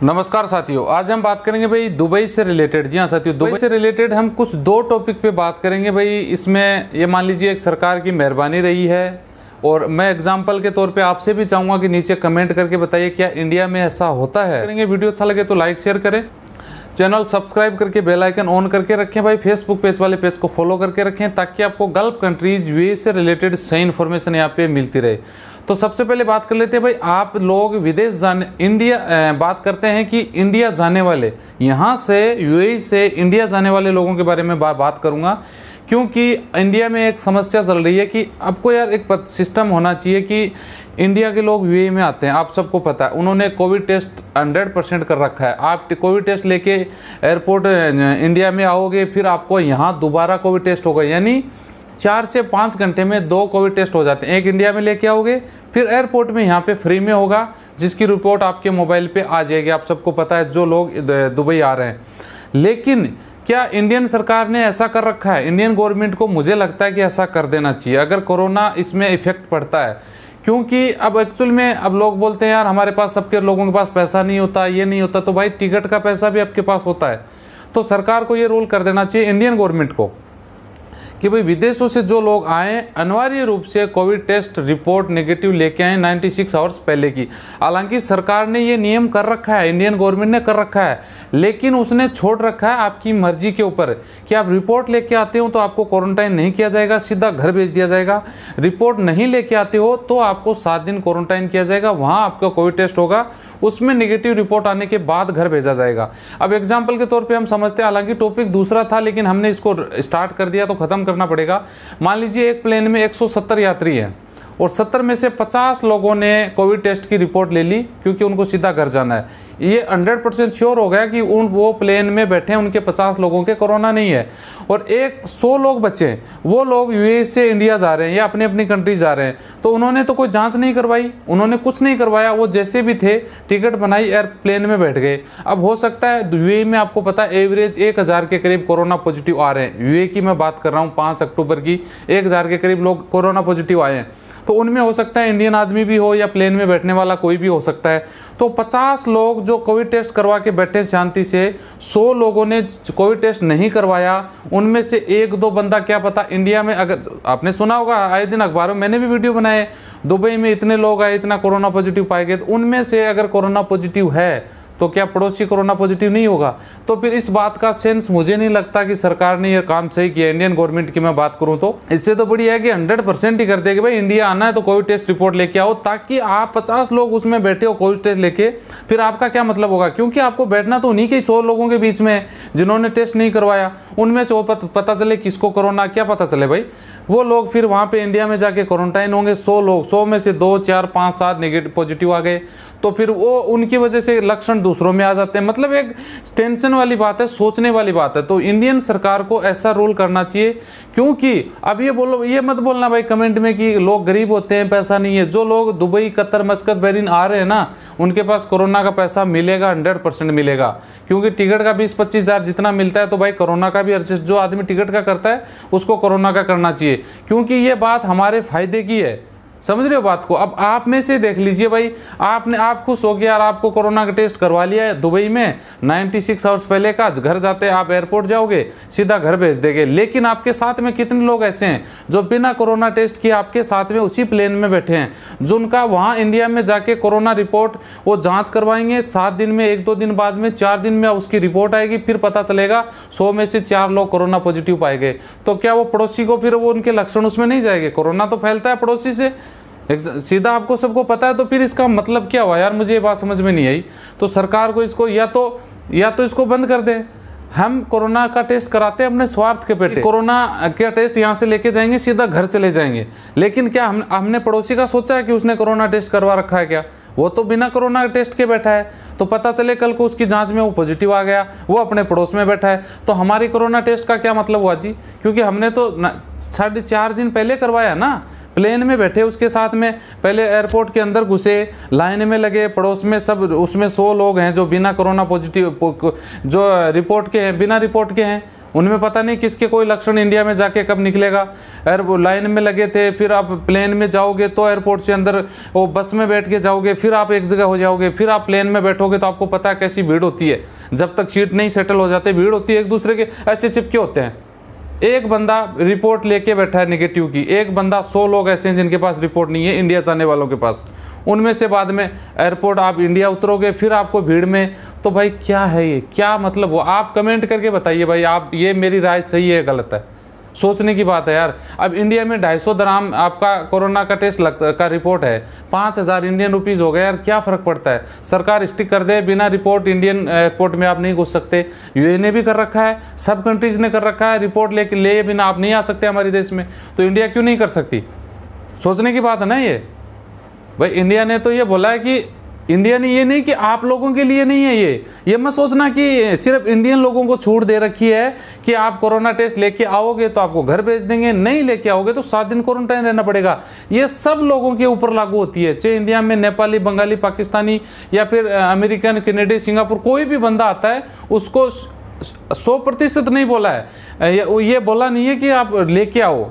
नमस्कार साथियों, आज हम बात करेंगे भाई दुबई से रिलेटेड जी हाँ साथियों, दुबई से रिलेटेड हम कुछ दो टॉपिक पे बात करेंगे भाई। इसमें ये मान लीजिए एक सरकार की मेहरबानी रही है और मैं एग्ज़ाम्पल के तौर पे आपसे भी चाहूँगा कि नीचे कमेंट करके बताइए क्या इंडिया में ऐसा होता है। करेंगे वीडियो अच्छा लगे तो लाइक शेयर करें। चैनल सब्सक्राइब करके बेल आइकन ऑन करके रखें भाई। फेसबुक पेज वाले पेज को फॉलो करके रखें ताकि आपको गल्फ कंट्रीज़ यूए से रिलेटेड सही इन्फॉर्मेशन यहाँ पे मिलती रहे। तो सबसे पहले बात कर लेते हैं भाई आप लोग विदेश जाने इंडिया बात करते हैं कि इंडिया जाने वाले। यहाँ से यूएई से इंडिया जाने वाले लोगों के बारे में बा, बात करूँगा। क्योंकि इंडिया में एक समस्या चल रही है कि आपको यार एक सिस्टम होना चाहिए कि इंडिया के लोग यूएई में आते हैं आप सबको पता है। उन्होंने कोविड टेस्ट 100 परसेंट कर रखा है। आप कोविड टेस्ट लेके एयरपोर्ट इंडिया में आओगे फिर आपको यहाँ दोबारा कोविड टेस्ट होगा। यानी चार से पाँच घंटे में दो कोविड टेस्ट हो जाते हैं। एक इंडिया में लेके आओगे, फिर एयरपोर्ट में यहाँ पे फ्री में होगा, जिसकी रिपोर्ट आपके मोबाइल पे आ जाएगी। आप सबको पता है, जो लोग दुबई आ रहे हैं। लेकिन क्या इंडियन सरकार ने ऐसा कर रखा है? इंडियन गवर्नमेंट को मुझे लगता है कि ऐसा कर देना चाहिए। अगर कोरोना इसमें इफ़ेक्ट पड़ता है, क्योंकि अब एक्चुअल में अब लोग बोलते हैं, यार, हमारे पास सबके लोगों के पास पैसा नहीं होता, ये नहीं होता। तो भाई, टिकट का पैसा भी आपके पास होता है। तो सरकार को ये रूल कर देना चाहिए, इंडियन गवर्नमेंट को। कि भाई विदेशों से जो लोग आए, अनिवार्य रूप से कोविड टेस्ट रिपोर्ट नेगेटिव लेके आए 96 आवर्स पहले की। हालाँकि सरकार ने ये नियम कर रखा है, इंडियन गवर्नमेंट ने कर रखा है, लेकिन उसने छोड़ रखा है आपकी मर्ज़ी के ऊपर। कि आप रिपोर्ट लेके आते हो तो आपको क्वारंटाइन नहीं किया जाएगा, सीधा घर भेज दिया जाएगा। रिपोर्ट नहीं लेके आते हो तो आपको सात दिन क्वारंटाइन किया जाएगा, वहाँ आपका कोविड टेस्ट होगा। उसमें निगेटिव रिपोर्ट आने के बाद घर भेजा जाएगा। अब एग्ज़ाम्पल के तौर पर हम समझते हैं, हालाँकि टॉपिक दूसरा था, लेकिन हमने इसको स्टार्ट कर दिया तो खत्म करना पड़ेगा। मान लीजिए एक प्लेन में 170 यात्री है और 70 में से 50 लोगों ने कोविड टेस्ट की रिपोर्ट ले ली, क्योंकि उनको सीधा घर जाना है। ये 100 परसेंट श्योर हो गया कि उन वो प्लेन में बैठे उनके 50 लोगों के कोरोना नहीं है। और एक 100 लोग बचे वो लोग यूए से इंडिया जा रहे हैं या अपनी अपनी कंट्री जा रहे हैं। तो उन्होंने तो कोई जाँच नहीं करवाई, उन्होंने कुछ नहीं करवाया, वो जैसे भी थे टिकट बनाई एयरप्लेन में बैठ गए। अब हो सकता है यूए में आपको पता एवरेज एक हज़ार के करीब कोरोना पॉजिटिव आ रहे हैं। यूए की मैं बात कर रहा हूँ, पाँच अक्टूबर की, एक हज़ार के करीब लोग कोरोना पॉजिटिव आए हैं। तो उनमें हो सकता है इंडियन आदमी भी हो या प्लेन में बैठने वाला कोई भी हो सकता है। तो 50 लोग जो कोविड टेस्ट करवा के बैठे शांति से 100 लोगों ने कोविड टेस्ट नहीं करवाया। उनमें से एक दो बंदा, क्या पता इंडिया में अगर, आपने सुना होगा, आए दिन अखबारों में मैंने भी वीडियो बनाए, दुबई में इतने लोग आए, इतना कोरोना पॉजिटिव पाए गए तो उनमें से अगर कोरोना पॉजिटिव है तो क्या पड़ोसी कोरोना पॉजिटिव नहीं होगा? तो फिर इस बात का सेंस मुझे नहीं लगता कि सरकार ने यह काम सही किया। इंडियन गवर्नमेंट की मैं बात करूँ तो इससे तो बढ़िया है कि हंड्रेड परसेंट ही कर दे कि भाई इंडिया आना है तो कोविड टेस्ट रिपोर्ट लेके आओ ताकि आप पचास लोग उसमें बैठे हो कोविड टेस्ट लेके। फिर आपका क्या मतलब होगा? क्योंकि आपको बैठना तो उन्हीं के सौ लोगों के बीच में है जिन्होंने टेस्ट नहीं करवाया। उनमें से वो पता चले किसको कोरोना, क्या पता चले भाई? वो लोग फिर वहाँ पे इंडिया में जाके क्वारंटाइन होंगे। सौ लोग, सौ में से दो, चार, पाँच, सात नेगेटिव पॉजिटिव आ गए। तो फिर वो उनकी वजह से लक्षण दूसरों में आ जाते हैं। मतलब एक टेंशन वाली बात है, सोचने वाली बात है। तो इंडियन सरकार को ऐसा रूल करना चाहिए, क्योंकि अब ये बोलो, ये मत बोलना भाई कमेंट में कि लोग गरीब होते हैं, पैसा नहीं है। जो लोग दुबई, कतर, मस्कत, बहरीन आ रहे हैं ना, उनके पास कोरोना का पैसा मिलेगा हंड्रेड परसेंट मिलेगा। क्योंकि टिकट का बीस पच्चीस हज़ार जितना मिलता है तो भाई कोरोना का भी एडजस्ट जो आदमी टिकट का करता है, उसको कोरोना का करना चाहिए। क्योंकि ये बात हमारे फ़ायदे की है। समझ रहे हो बात को? अब आप में से देख लीजिए भाई, आपने, आप खुश हो गया यार, आपको कोरोना का टेस्ट करवा लिया है दुबई में। 96 सिक्स आवर्स पहले का घर जाते आप एयरपोर्ट जाओगे, सीधा घर भेज देंगे। लेकिन आपके साथ में कितने लोग ऐसे हैं, जो बिना कोरोना टेस्ट किए आपके साथ में उसी प्लेन में बैठे हैं, जिनका वहाँ इंडिया में जाके कोरोना रिपोर्ट वो जाँच करवाएँगे, सात दिन में, एक दो दिन बाद में, चार दिन में उसकी रिपोर्ट आएगी, फिर पता चलेगा, सौ में से चार लोग कोरोना पॉजिटिव पाए गए। तो क्या वो पड़ोसी को, फिर वो उनके लक्षण उसमें नहीं जाएँगे? कोरोना तो फैलता है पड़ोसी से। सीधा आपको सबको पता है तो फिर इसका मतलब क्या हुआ? यार, मुझे ये बात समझ में नहीं आई। तो सरकार को इसको या तो या तो इसको बंद कर दें। हम कोरोना का टेस्ट कराते हैं अपने स्वार्थ के पेटे। कोरोना का टेस्ट यहाँ से लेके जाएँगे, सीधा घर चले जाएँगे। लेकिन क्या हम, हमने पड़ोसी का सोचा है कि उसने कोरोना टेस्ट करवा रखा है क्या? वो तो बिना कोरोना टेस्ट के बैठा है। तो पता चले कल को उसकी जाँच में वो पॉजिटिव आ गया, वो अपने पड़ोस में बैठा है। तो हमारी कोरोना टेस्ट का क्या मतलब हुआ जी? क्योंकि हमने तो साढ़े चार दिन पहले करवाया ना। प्लेन में बैठे, उसके साथ में पहले एयरपोर्ट के अंदर घुसे, लाइन में लगे, पड़ोस में सब, उसमें सौ लोग हैं जो बिना कोरोना पॉजिटिव जो रिपोर्ट के हैं, बिना रिपोर्ट के हैं, उनमें पता नहीं किसके कोई लक्षण इंडिया में जाके कब निकलेगा। एयर, लाइन में लगे थे, फिर आप प्लेन में जाओगे तो एयरपोर्ट से अंदर, वो बस में बैठ के जाओगे, फिर आप एक जगह हो जाओगे, फिर आप प्लेन में बैठोगे तो आपको पता है कैसी भीड़ होती है। जब तक सीट नहीं सेटल हो जाते, भीड़ होती है एक दूसरे के, ऐसे चिपके होते हैं। एक बंदा रिपोर्ट लेके बैठा है नेगेटिव की। एक बंदा सौ लोग ऐसे हैं जिनके पास रिपोर्ट नहीं है, इंडिया जाने वालों के पास। उनमें से बाद में एयरपोर्ट आप इंडिया उतरोगे, फिर आपको भीड़ में। तो भाई क्या है ये? क्या मतलब वो आप कमेंट करके बताइए भाई, आप, ये मेरी राय सही है गलत है? सोचने की बात है यार। अब इंडिया में ढाई सौ दराम आपका कोरोना का टेस्ट लग, का रिपोर्ट है। पाँच हज़ार इंडियन रुपीज़ हो गया यार, क्या फ़र्क पड़ता है? सरकार स्टिक कर दे, बिना रिपोर्ट इंडियन एयरपोर्ट में आप नहीं घुस सकते। यूए ने भी कर रखा है, सब कंट्रीज़ ने कर रखा है रिपोर्ट ले ले बिना आप नहीं आ सकते हमारे देश में। तो इंडिया क्यों नहीं कर सकती? सोचने की बात है ना ये? भाई इंडिया ने तो ये बोला है कि इंडिया ने ये नहीं कि आप लोगों के लिए नहीं है ये। ये मत सोचना कि सिर्फ़ इंडियन लोगों को छूट दे रखी है कि आप कोरोना टेस्ट लेके आओगे तो आपको घर भेज देंगे, नहीं लेके आओगे तो सात दिन क्वारंटाइन रहना पड़ेगा। ये सब लोगों के ऊपर लागू होती है, चाहे इंडिया में नेपाली, बंगाली, पाकिस्तानी या फिर अमेरिकन, कनेडी, सिंगापुर, कोई भी बंदा आता है, उसको सौ प्रतिशत नहीं बोला है। ये बोला नहीं है कि आप लेके आओ।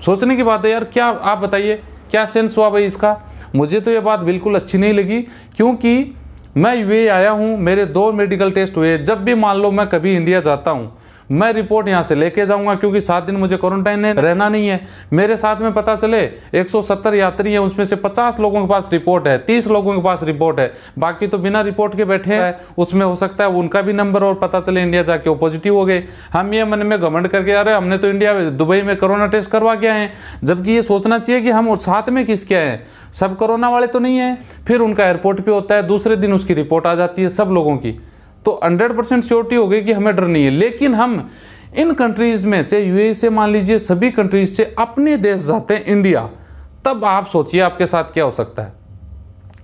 सोचने की बात है यार, क्या, आप बताइए, क्या सेंस हुआ भाई इसका? मुझे तो ये बात बिल्कुल अच्छी नहीं लगी, क्योंकि मैं यूए आया हूँ, मेरे दो मेडिकल टेस्ट हुए। जब भी मान लो मैं कभी इंडिया जाता हूँ मैं रिपोर्ट यहाँ से लेके जाऊँगा क्योंकि सात दिन मुझे क्वारंटाइन में रहना नहीं है। मेरे साथ में पता चले 170 यात्री हैं, उसमें से 50 लोगों के पास रिपोर्ट है 30 लोगों के पास रिपोर्ट है। बाकी तो बिना रिपोर्ट के बैठे हैं, उसमें हो सकता है उनका भी नंबर और पता चले इंडिया जाके वो पॉजिटिव हो गए। हम ये मन में घमंड करके आ रहे हैं, हमने तो इंडिया दुबई में कोरोना टेस्ट करवा के आए हैं। जबकि ये सोचना चाहिए कि हम साथ में किसके आए हैं। सब कोरोना वाले तो नहीं है, फिर उनका एयरपोर्ट पे होता है, दूसरे दिन उसकी रिपोर्ट आ जाती है सब लोगों की। तो हंड्रेड परसेंट श्योरिटी हो गई कि हमें डर नहीं है। लेकिन हम इन कंट्रीज़ में, चाहे यूए से मान लीजिए, सभी कंट्रीज़ से अपने देश जाते हैं इंडिया तब आप सोचिए आपके साथ क्या हो सकता है।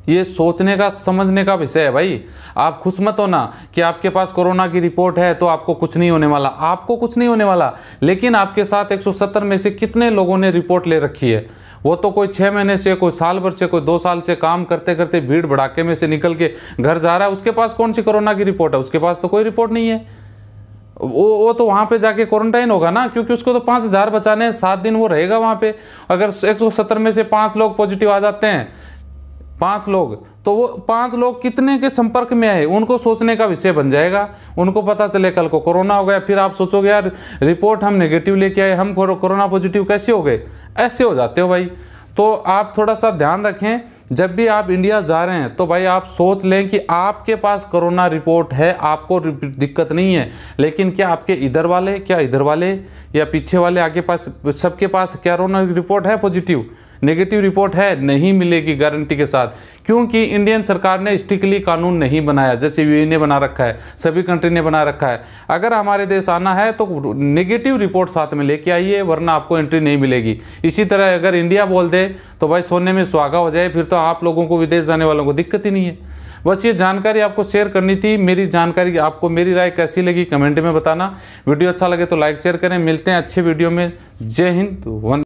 ये सोचने का, समझने का विषय है भाई। आप खुश मत होना कि आपके पास कोरोना की रिपोर्ट है तो आपको कुछ नहीं होने वाला। आपको कुछ नहीं होने वाला। लेकिन आपके साथ 170 में से कितने लोगों ने रिपोर्ट ले रखी है? वो तो कोई छः महीने से, कोई साल भर से, कोई दो साल से काम करते करते भीड़ भड़ाके में से निकल के घर जा रहा है। उसके पास कौन सी कोरोना की रिपोर्ट है? उसके पास तो कोई रिपोर्ट नहीं है। वो वो तो वहाँ पे जाके क्वारंटाइन होगा ना, क्योंकि उसको तो पाँच हज़ार बचाने हैं, सात दिन वो रहेगा वहाँ पे। अगर एक सौ सत्तर में से पाँच लोग पॉजिटिव आ जाते हैं पाँच लोग तो वो पाँच लोग कितने के संपर्क में आए? उनको सोचने का विषय बन जाएगा। उनको पता चले कल को कोरोना हो गया, फिर आप सोचोगे, यार, रिपोर्ट हम नेगेटिव लेके आए, हम कोरोना पॉजिटिव कैसे हो गए? ऐसे हो जाते हो भाई। तो आप थोड़ा सा ध्यान रखें, जब भी आप इंडिया जा रहे हैं तो भाई आप सोच लें कि आपके पास कोरोना रिपोर्ट है, आपको दिक्कत नहीं है, लेकिन क्या आपके इधर वाले, क्या इधर वाले, या पीछे वाले आगे पास, सबके पास कोरोना रिपोर्ट है पॉजिटिव नेगेटिव रिपोर्ट है, नहीं मिलेगी गारंटी के साथ। क्योंकि इंडियन सरकार ने स्ट्रिक्टली कानून नहीं बनाया, जैसे यू ने बना रखा है, सभी कंट्री ने बना रखा है। अगर हमारे देश आना है तो नेगेटिव रिपोर्ट साथ में लेके आइए, वरना आपको एंट्री नहीं मिलेगी। इसी तरह अगर इंडिया बोल दे तो भाई सोने में सुहागा हो जाए, फिर तो आप लोगों को, विदेश जाने वालों को दिक्कत ही नहीं है। बस ये जानकारी आपको शेयर करनी थी, मेरी जानकारी, आपको मेरी राय कैसी लगी कमेंट में बताना। वीडियो अच्छा लगे तो लाइक शेयर करें, मिलते हैं अच्छे वीडियो में। जय हिंद